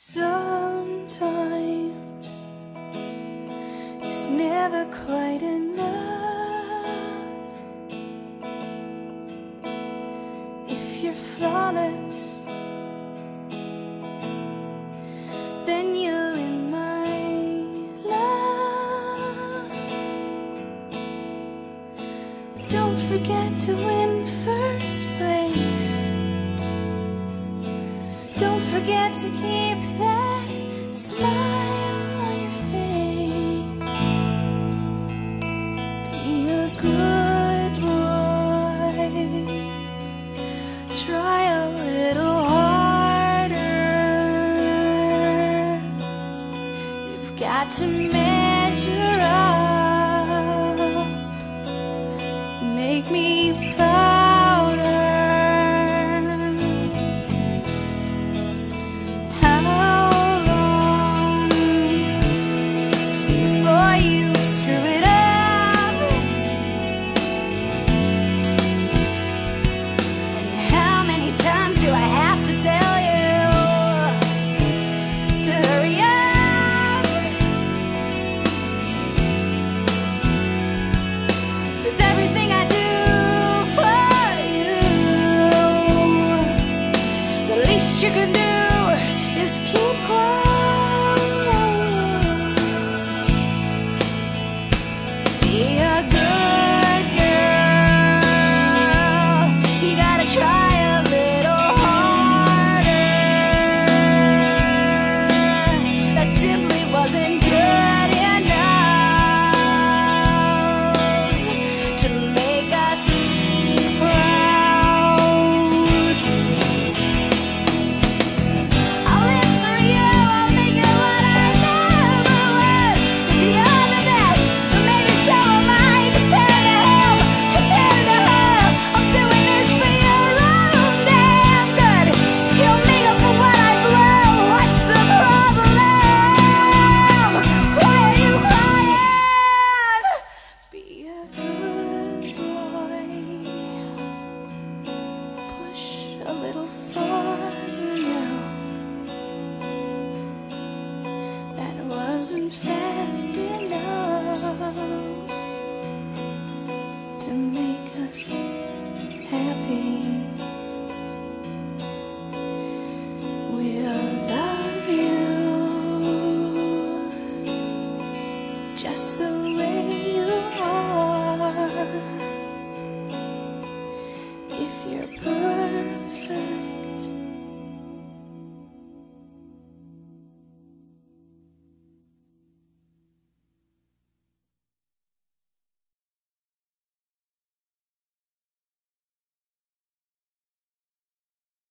Sometimes it's never quite enough. If you're flawless, then you're in my love. Don't forget to win. forget to keep that smile on your face. Be a good boy. Try a little harder. You've got to make still love to make us happy. We'll love you just the way.